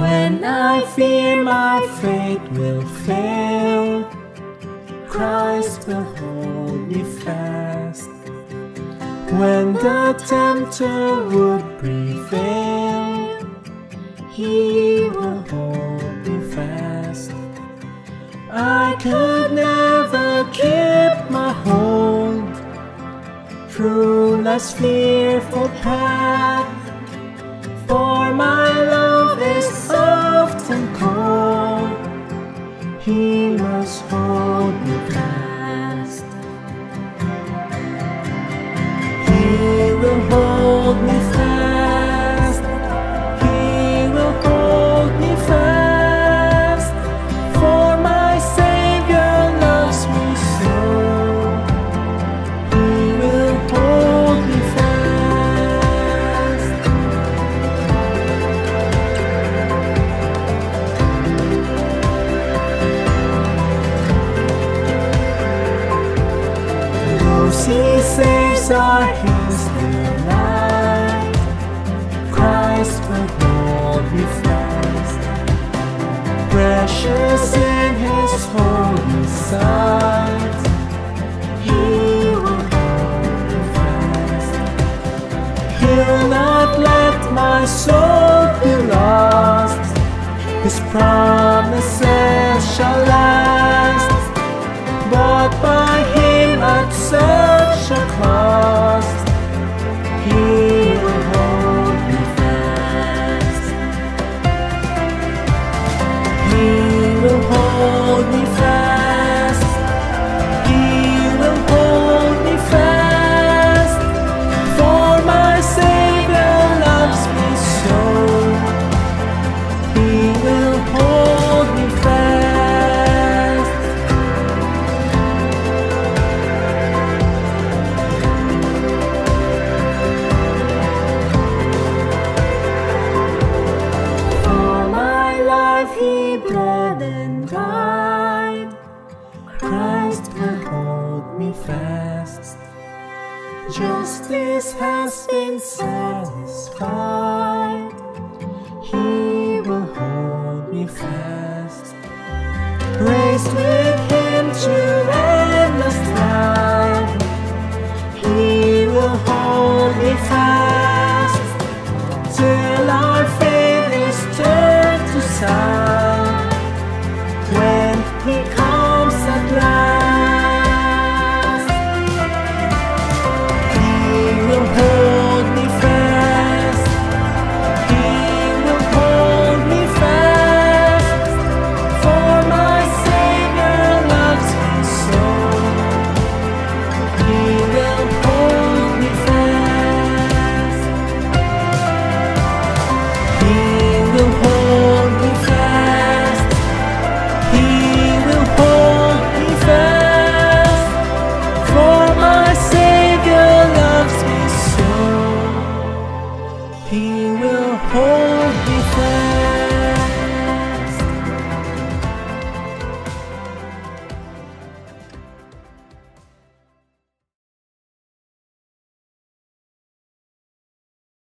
When I fear my faith will fail, Christ will hold me fast. When the tempter would prevail, He will hold me fast. I could never keep my hold through life's fearful path, are His delight. Christ will hold me fast. Precious in His holy sight. He will hold me fast. He'll not let my soul be lost. His promises shall last. Bought by Him at Justice has been satisfied. He will hold me fast. Raised with him to endless life. He will hold me fast He will hold me